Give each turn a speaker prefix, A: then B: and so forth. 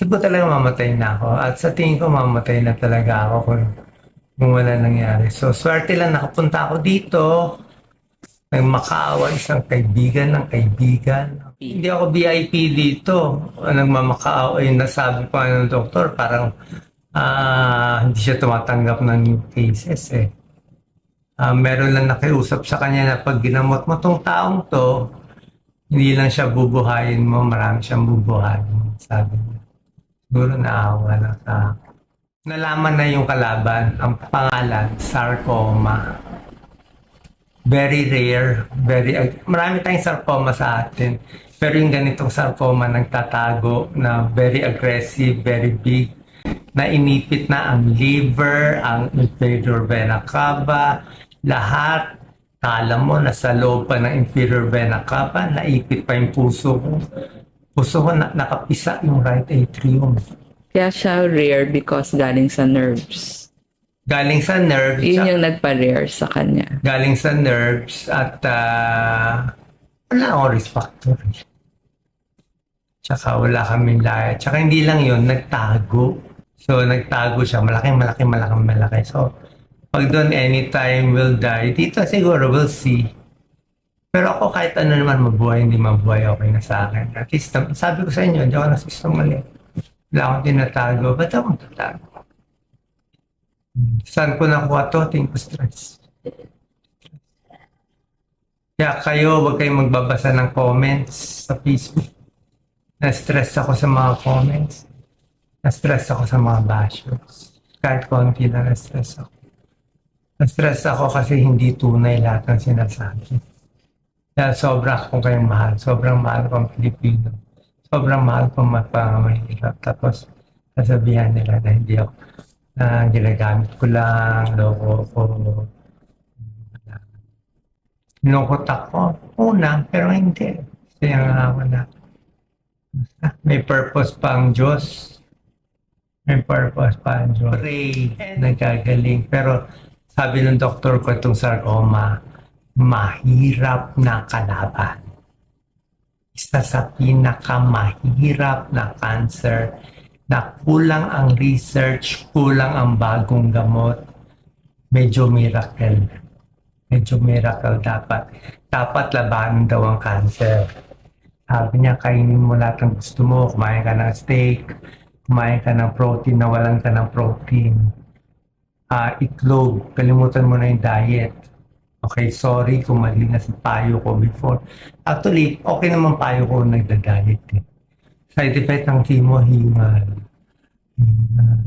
A: Siguro talaga mamatay na ako. At sa tingin ko, mamatay na talaga ako kung, kung wala nangyari. So, swerte lang nakapunta ako dito. Nagmakaawa isang kaibigan ng kaibigan. Hindi ako VIP dito. Nagmamakaawa. Yung nasabi pa ng doktor, parang ah, hindi siya tumatanggap ng new cases eh. Ah, meron lang nakiusap sa kanya na pag ginamot mo tong taong to, hindi lang siya bubuhayin mo, marami siyang bubuhayin. Sabi niya. Siguro naawa na sa Nalaman na yung kalaban, ang pangalan, sarcoma. Very rare, very marami tayong sarcoma sa atin. Pero yung ganitong sarcoma nagtatago na very aggressive, very big, na inipit na ang liver, ang inferior vena cava, lahat kala mo nasa loob pa ng inferior vena cava, naipit pa yung puso ko. Puso ko na, nakapisa yung right atrium.
B: Kaya siya rare because galing sa nerves.
A: Galing sa nerves,
B: Yun yung nagpa-rare sa kanya.
A: galing sa nerves at ah, wala akong risk factor. Tsaka wala kaming laya. Tsaka hindi lang yun, nagtago. So nagtago siya, malaking malaki, malaking malaki. So pag doon anytime will die, dito siguro we'll see. Pero ako kahit ano naman mabuhay, hindi mabuhay, okay na sa akin. At least, sabi ko sa inyo, hindi ako nasisimali. Wala akong tinatago. Ba't ako tatago? Saan ko nakuha to? Tingin ko stress. Kaya kayo, huwag kayong magbabasa ng comments sa Facebook. Na-stress ako sa mga comments. Na-stress ako sa mga bashers. Kahit konti na na-stress ako. Na-stress ako kasi hindi tunay lahat ng sinasabi. Dahil sobra akong kayong mahal. Sobrang mahal ko ang Pilipino. Sobrang mahal ko magpamahirap. Tapos, sasabihan nila na hindi ako na ginagamit ko lang, loko ko. Lungkot ako. Una, pero hindi. Kaya nga ako na. May purpose pa ang Diyos. May purpose pa ang Diyos. Pray. Nagagaling. Pero sabi ng doktor ko itong sarcoma, mahirap na kalaban. Isa sa pinakamahirap na cancer na kulang ang research, kulang ang bagong gamot, medyo miracle. Medyo miracle dapat. Dapat labanan daw ang cancer. Sabi niya, kainin mo lahat ng gusto mo. Kumain ka ng steak, kumain ka ng protein, nawalan ka ng protein. Ah, itlog, kalimutan mo na yung diet. Okay, sorry kung mali na sa payo ko before. Actually, okay naman payo ko nagda-diet eh. Side effect ng chemo, hingal. hingal.